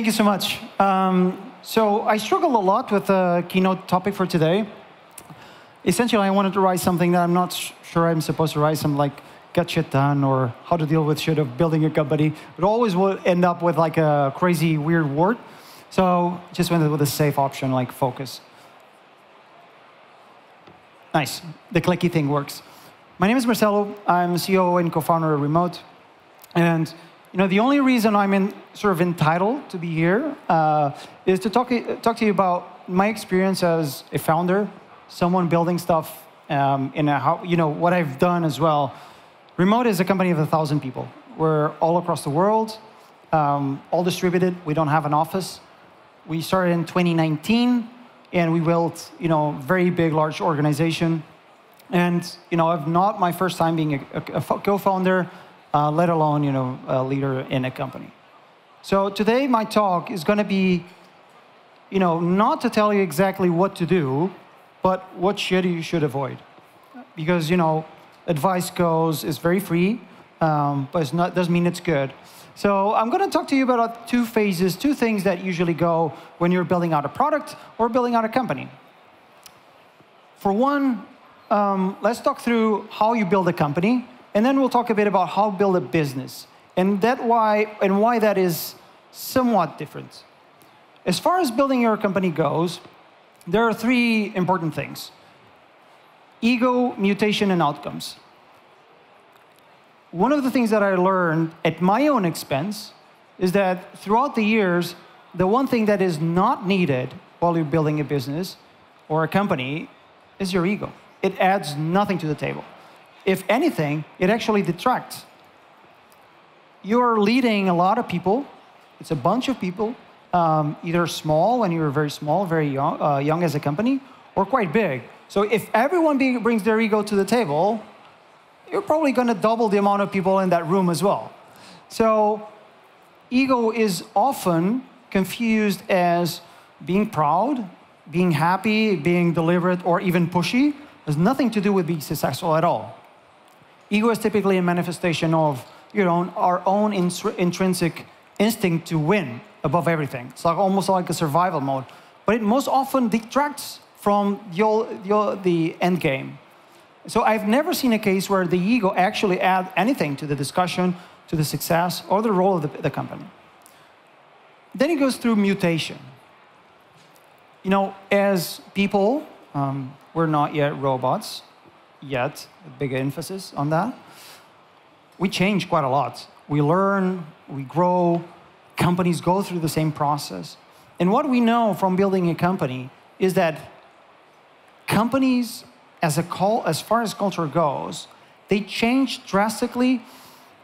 Thank you so much. Um, so I struggle a lot with the keynote topic for today. Essentially, I wanted to write something that I'm not sure I'm supposed to write, some like get shit done or how to deal with shit of building a company. It always will end up with like a crazy, weird word. So just went with a safe option like focus. Nice. The clicky thing works. My name is Marcelo. I'm CEO and co-founder of Remote. And you know, the only reason I'm in, sort of entitled to be here uh, is to talk, talk to you about my experience as a founder, someone building stuff, um, in you know, what I've done as well. Remote is a company of a thousand people. We're all across the world, um, all distributed. We don't have an office. We started in 2019, and we built, you know, very big, large organization. And you know, I've not my first time being a, a, a co-founder uh, let alone you know, a leader in a company. So today my talk is going to be you know, not to tell you exactly what to do, but what should you should avoid. Because you know, advice goes is very free, um, but it doesn't mean it's good. So I'm going to talk to you about two phases, two things that usually go when you're building out a product or building out a company. For one, um, let's talk through how you build a company and then we'll talk a bit about how to build a business and, that why, and why that is somewhat different. As far as building your company goes, there are three important things. Ego, mutation, and outcomes. One of the things that I learned at my own expense is that throughout the years, the one thing that is not needed while you're building a business or a company is your ego. It adds nothing to the table if anything, it actually detracts. You're leading a lot of people. It's a bunch of people, um, either small when you're very small, very young, uh, young as a company, or quite big. So if everyone be, brings their ego to the table, you're probably going to double the amount of people in that room as well. So ego is often confused as being proud, being happy, being deliberate, or even pushy. It has nothing to do with being successful at all. Ego is typically a manifestation of you know, our own intrinsic instinct to win above everything. It's like almost like a survival mode. But it most often detracts from the, the, the end game. So I've never seen a case where the ego actually add anything to the discussion, to the success, or the role of the, the company. Then it goes through mutation. You know, as people, um, we're not yet robots yet, a big emphasis on that. We change quite a lot. We learn, we grow, companies go through the same process. And what we know from building a company is that companies, as, a call, as far as culture goes, they change drastically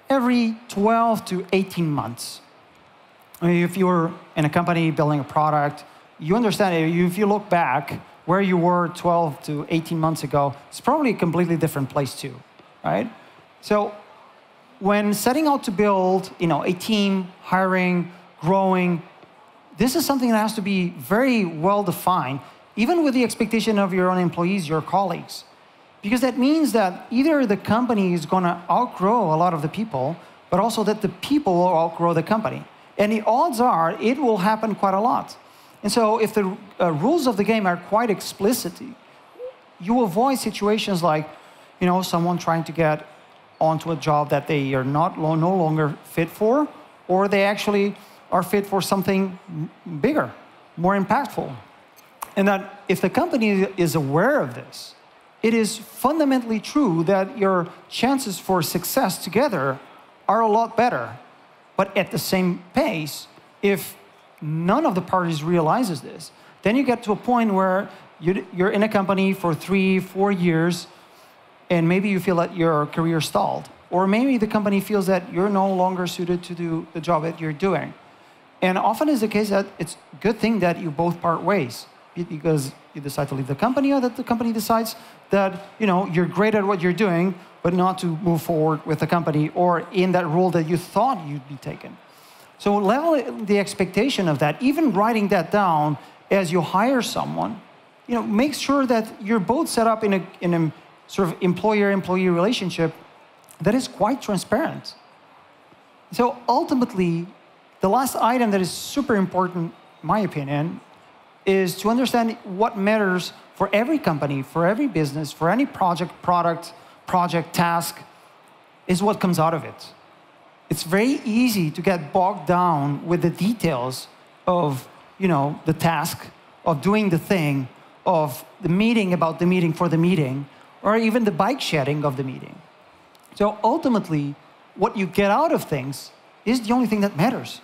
every 12 to 18 months. I mean, if you're in a company building a product, you understand, if you look back, where you were 12 to 18 months ago, it's probably a completely different place too, right? So when setting out to build you know, a team, hiring, growing, this is something that has to be very well defined, even with the expectation of your own employees, your colleagues. Because that means that either the company is going to outgrow a lot of the people, but also that the people will outgrow the company. And the odds are it will happen quite a lot. And so if the uh, rules of the game are quite explicit, you avoid situations like, you know, someone trying to get onto a job that they are not no longer fit for, or they actually are fit for something bigger, more impactful. And that if the company is aware of this, it is fundamentally true that your chances for success together are a lot better. But at the same pace, if none of the parties realizes this. Then you get to a point where you're in a company for three, four years, and maybe you feel that your career stalled. Or maybe the company feels that you're no longer suited to do the job that you're doing. And often is the case that it's a good thing that you both part ways because you decide to leave the company or that the company decides that you know you're great at what you're doing but not to move forward with the company or in that role that you thought you'd be taken. So level the expectation of that, even writing that down as you hire someone, you know, make sure that you're both set up in a, in a sort of employer-employee relationship that is quite transparent. So ultimately, the last item that is super important, in my opinion, is to understand what matters for every company, for every business, for any project, product, project, task, is what comes out of it. It's very easy to get bogged down with the details of, you know, the task, of doing the thing, of the meeting about the meeting for the meeting, or even the bike shedding of the meeting. So ultimately, what you get out of things is the only thing that matters.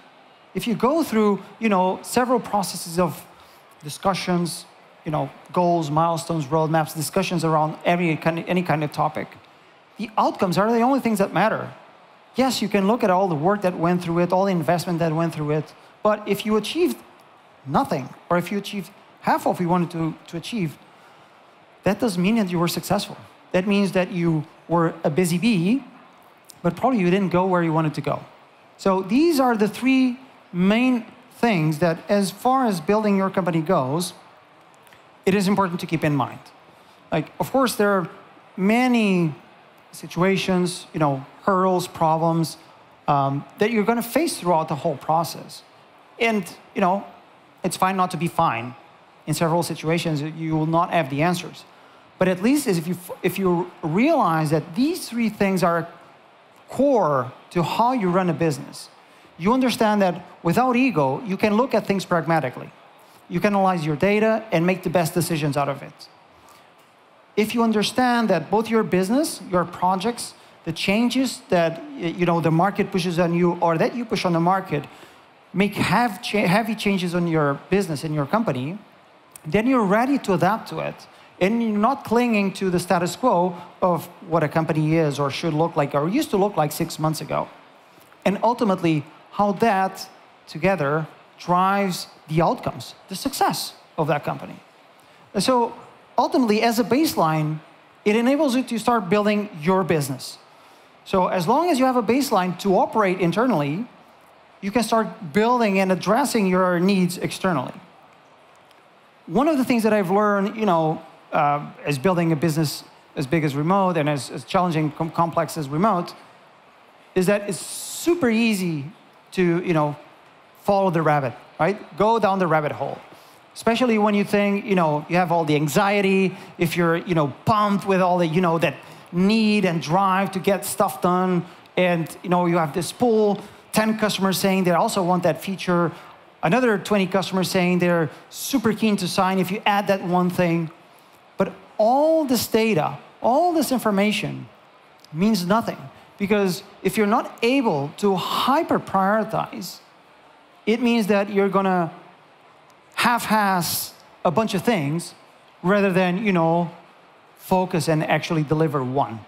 If you go through, you know, several processes of discussions, you know, goals, milestones, roadmaps, discussions around every kind of, any kind of topic, the outcomes are the only things that matter. Yes, you can look at all the work that went through it, all the investment that went through it, but if you achieved nothing, or if you achieved half of what you wanted to, to achieve, that doesn't mean that you were successful. That means that you were a busy bee, but probably you didn't go where you wanted to go. So these are the three main things that, as far as building your company goes, it is important to keep in mind. Like, of course, there are many situations, you know, hurdles, problems um, that you're going to face throughout the whole process. And, you know, it's fine not to be fine. In several situations, you will not have the answers. But at least if you, if you realize that these three things are core to how you run a business, you understand that without ego, you can look at things pragmatically. You can analyze your data and make the best decisions out of it. If you understand that both your business, your projects, the changes that you know the market pushes on you or that you push on the market make have cha heavy changes on your business and your company, then you're ready to adapt to it. And you're not clinging to the status quo of what a company is or should look like or used to look like six months ago. And ultimately, how that together drives the outcomes, the success of that company. And so ultimately, as a baseline, it enables you to start building your business. So as long as you have a baseline to operate internally, you can start building and addressing your needs externally. One of the things that I've learned, you know, uh, as building a business as big as remote and as, as challenging, com complex as remote, is that it's super easy to, you know, follow the rabbit, right? Go down the rabbit hole. Especially when you think, you know, you have all the anxiety, if you're, you know, pumped with all the, you know, that need and drive to get stuff done, and, you know, you have this pool, 10 customers saying they also want that feature, another 20 customers saying they're super keen to sign if you add that one thing. But all this data, all this information means nothing. Because if you're not able to hyper prioritize, it means that you're to half-ass a bunch of things rather than, you know, focus and actually deliver one.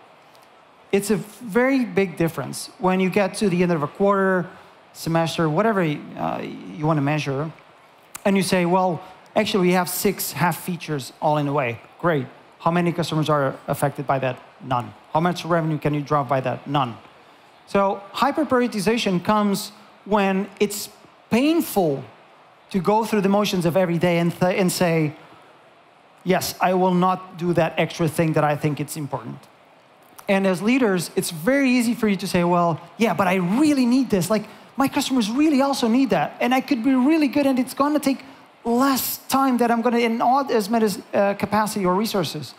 It's a very big difference when you get to the end of a quarter, semester, whatever uh, you want to measure, and you say, well, actually we have six half features all in a way. Great. How many customers are affected by that? None. How much revenue can you drop by that? None. So hyper prioritization comes when it's painful to go through the motions of every day and, and say, yes, I will not do that extra thing that I think it's important. And as leaders, it's very easy for you to say, well, yeah, but I really need this. Like, my customers really also need that. And I could be really good, and it's going to take less time that I'm going to, in as much as uh, capacity or resources.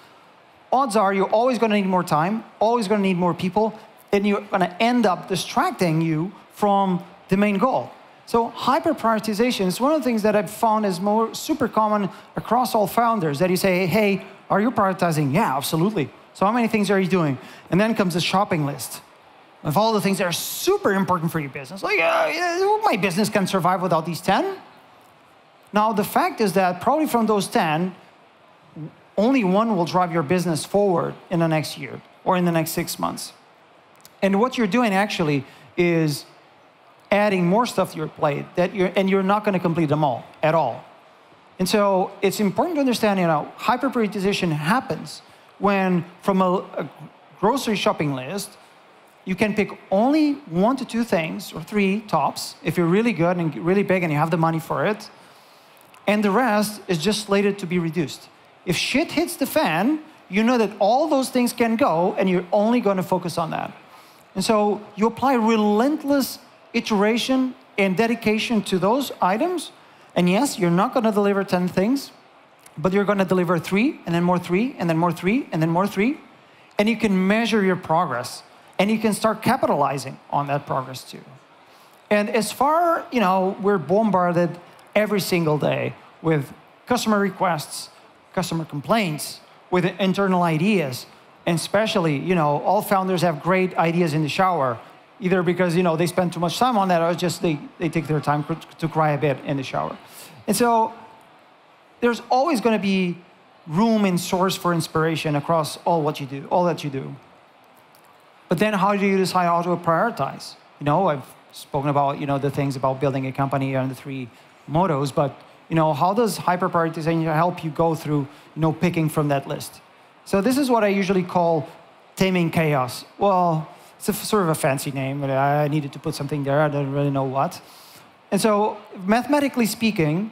Odds are you're always going to need more time, always going to need more people, and you're going to end up distracting you from the main goal. So hyper prioritization is one of the things that I've found is more super common across all founders that you say, hey, are you prioritizing? Yeah, absolutely. So how many things are you doing? And then comes a shopping list of all the things that are super important for your business. Like, uh, my business can survive without these 10. Now, the fact is that probably from those 10, only one will drive your business forward in the next year or in the next six months. And what you're doing actually is adding more stuff to your plate that you're, and you're not going to complete them all at all. And so it's important to understand, you know, hyperprioritization happens when from a, a grocery shopping list, you can pick only one to two things or three tops if you're really good and really big and you have the money for it. And the rest is just slated to be reduced. If shit hits the fan, you know that all those things can go and you're only going to focus on that. And so you apply relentless iteration and dedication to those items. And yes, you're not going to deliver 10 things, but you're going to deliver three, and then more three, and then more three, and then more three. And you can measure your progress, and you can start capitalizing on that progress too. And as far, you know, we're bombarded every single day with customer requests, customer complaints, with internal ideas. And especially, you know, all founders have great ideas in the shower, either because, you know, they spend too much time on that or just they, they take their time to cry a bit in the shower. And so there's always going to be room and source for inspiration across all what you do, all that you do. But then how do you decide how to prioritize? You know, I've spoken about, you know, the things about building a company and the three mottos, but you know, how does hyper prioritization help you go through, you know, picking from that list? So this is what I usually call taming chaos. Well, it's a sort of a fancy name, but I needed to put something there. I don't really know what. And so, mathematically speaking,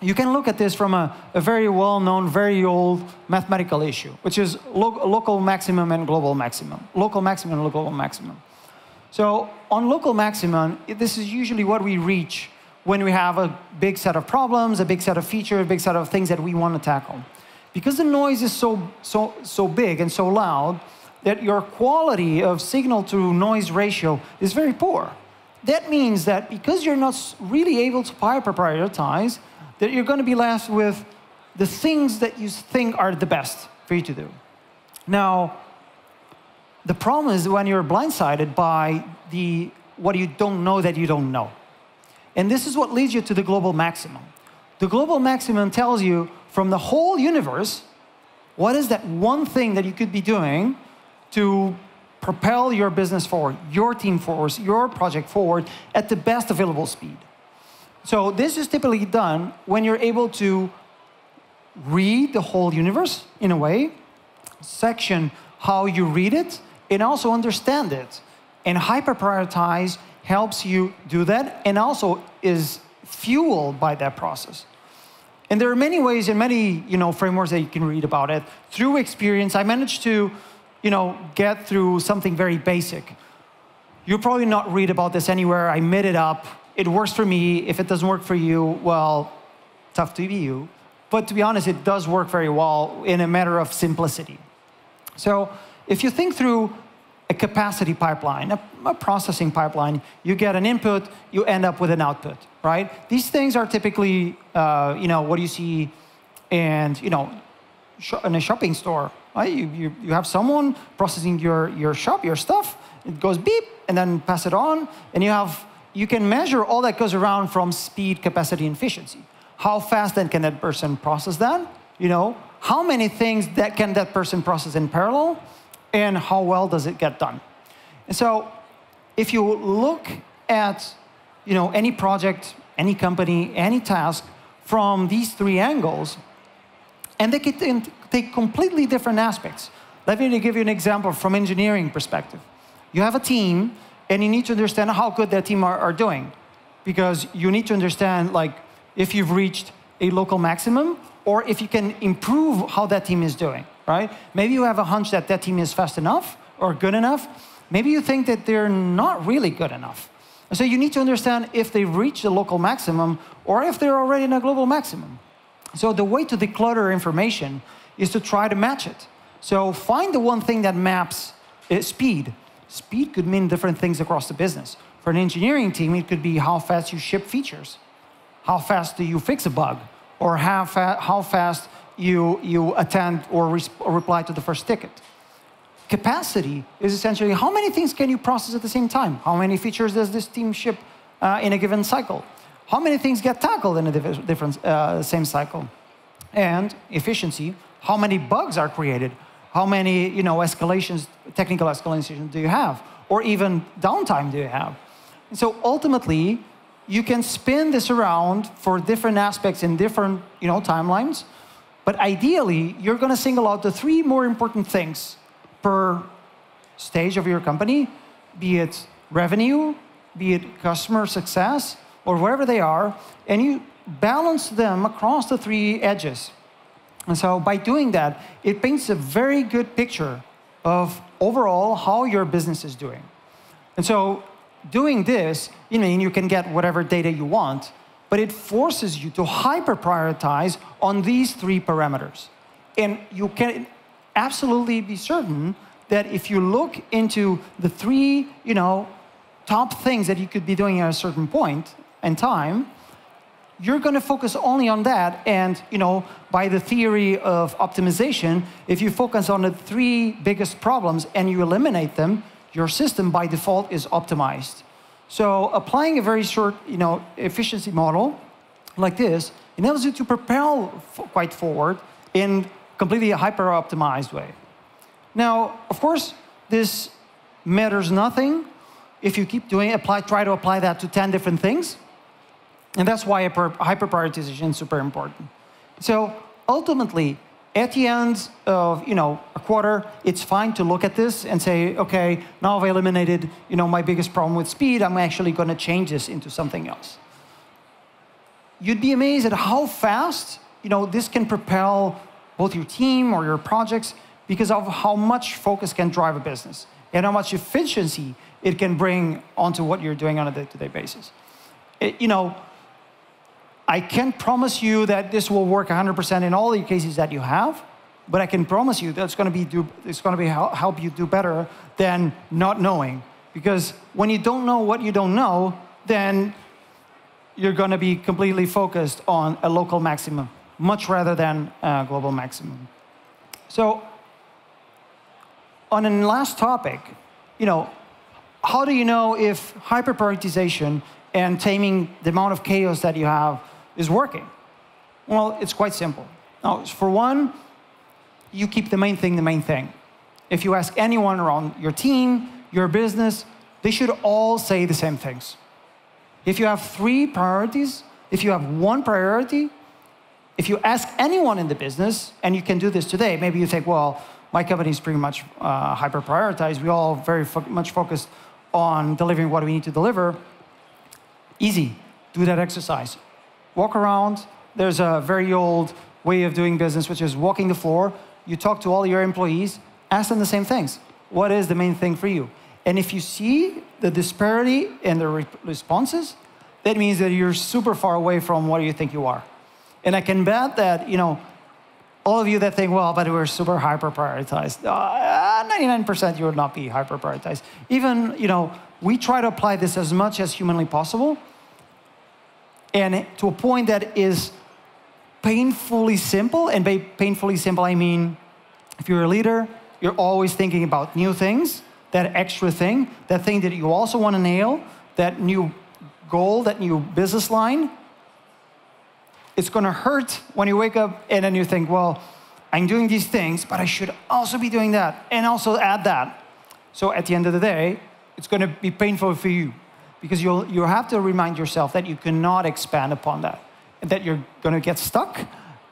you can look at this from a, a very well-known, very old mathematical issue, which is lo local maximum and global maximum. Local maximum and global maximum. So on local maximum, this is usually what we reach when we have a big set of problems, a big set of features, a big set of things that we want to tackle. Because the noise is so, so, so big and so loud that your quality of signal to noise ratio is very poor. That means that because you're not really able to prioritize, that you're going to be left with the things that you think are the best for you to do. Now, the problem is when you're blindsided by the what you don't know that you don't know. And this is what leads you to the global maximum. The global maximum tells you from the whole universe what is that one thing that you could be doing to propel your business forward, your team forward, your project forward at the best available speed. So this is typically done when you're able to read the whole universe in a way, section how you read it, and also understand it, and hyper prioritize helps you do that and also is fueled by that process. And there are many ways and many you know, frameworks that you can read about it. Through experience, I managed to you know, get through something very basic. You'll probably not read about this anywhere. I made it up. It works for me. If it doesn't work for you, well, tough to be you. But to be honest, it does work very well in a matter of simplicity. So if you think through a capacity pipeline, a, a, processing pipeline. You get an input, you end up with an output, right? These things are typically, uh, you know, what do you see and, you know, in a shopping store? You, you, you have someone processing your, your shop, your stuff, it goes beep, and then pass it on, and you have, you can measure all that goes around from speed, capacity, and efficiency. How fast then can that person process that? You know, how many things that can that person process in parallel? and how well does it get done. And so if you look at you know, any project, any company, any task from these three angles, and they can take completely different aspects. Let me give you an example from engineering perspective. You have a team, and you need to understand how good that team are, are doing. Because you need to understand, like, if you've reached a local maximum, or if you can improve how that team is doing right? Maybe you have a hunch that that team is fast enough or good enough. Maybe you think that they're not really good enough. So you need to understand if they've reached the local maximum or if they're already in a global maximum. So the way to declutter information is to try to match it. So find the one thing that maps uh, speed. Speed could mean different things across the business. For an engineering team, it could be how fast you ship features. How fast do you fix a bug? Or how, fa how fast you, you attend or, or reply to the first ticket. Capacity is essentially how many things can you process at the same time? How many features does this team ship uh, in a given cycle? How many things get tackled in a different uh, same cycle? And efficiency, how many bugs are created? How many you know, escalations, technical escalations do you have? Or even downtime do you have? And so ultimately, you can spin this around for different aspects in different you know, timelines but ideally, you're going to single out the three more important things per stage of your company, be it revenue, be it customer success, or wherever they are, and you balance them across the three edges. And so by doing that, it paints a very good picture of overall how your business is doing. And so doing this, you know, you can get whatever data you want, but it forces you to hyper prioritize on these three parameters. And you can absolutely be certain that if you look into the three, you know, top things that you could be doing at a certain point in time, you're going to focus only on that. And you know, by the theory of optimization, if you focus on the three biggest problems and you eliminate them, your system by default is optimized. So applying a very short, you know, efficiency model like this enables you to propel quite forward in completely hyper-optimized way. Now, of course, this matters nothing if you keep doing apply, try to apply that to 10 different things. And that's why hyper-prioritization is super important. So ultimately, at the end of you know a quarter, it's fine to look at this and say, okay, now I've eliminated you know my biggest problem with speed. I'm actually going to change this into something else. You'd be amazed at how fast you know this can propel both your team or your projects because of how much focus can drive a business and how much efficiency it can bring onto what you're doing on a day-to-day -day basis. It, you know, I can't promise you that this will work 100% in all the cases that you have, but I can promise you that it's going to be do, it's going to be help you do better than not knowing. Because when you don't know what you don't know, then you're going to be completely focused on a local maximum, much rather than a global maximum. So, on a last topic, you know, how do you know if hyperprioritization and taming the amount of chaos that you have is working? Well, it's quite simple. Now, for one, you keep the main thing the main thing. If you ask anyone around your team, your business, they should all say the same things. If you have three priorities, if you have one priority, if you ask anyone in the business, and you can do this today, maybe you think, well, my company is pretty much uh, hyper prioritized. We all very fo much focused on delivering what we need to deliver. Easy, do that exercise walk around. There's a very old way of doing business, which is walking the floor. You talk to all your employees, ask them the same things. What is the main thing for you? And if you see the disparity in the re responses, that means that you're super far away from what you think you are. And I can bet that, you know, all of you that think, well, but we're super hyper prioritized, 99% uh, you would not be hyper prioritized. Even, you know, we try to apply this as much as humanly possible and to a point that is painfully simple. And by painfully simple, I mean if you're a leader, you're always thinking about new things, that extra thing, that thing that you also want to nail, that new goal, that new business line. It's going to hurt when you wake up and then you think, well, I'm doing these things, but I should also be doing that and also add that. So at the end of the day, it's going to be painful for you because you'll, you have to remind yourself that you cannot expand upon that, that you're going to get stuck.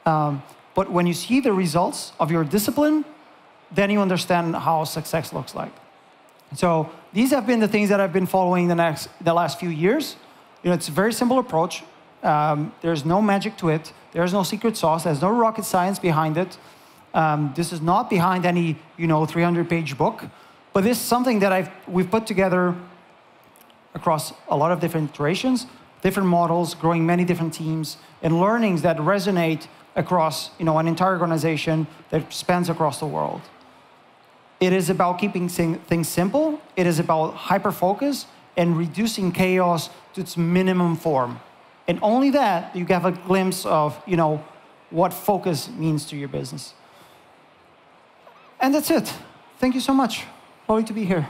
Um, but when you see the results of your discipline, then you understand how success looks like. So these have been the things that I've been following the, next, the last few years. You know, it's a very simple approach. Um, there's no magic to it. There's no secret sauce. There's no rocket science behind it. Um, this is not behind any, you know, 300-page book. But this is something that I've, we've put together across a lot of different iterations, different models, growing many different teams, and learnings that resonate across you know, an entire organization that spans across the world. It is about keeping things simple. It is about hyper-focus and reducing chaos to its minimum form. And only that, you have a glimpse of you know, what focus means to your business. And that's it. Thank you so much. Lovely to be here.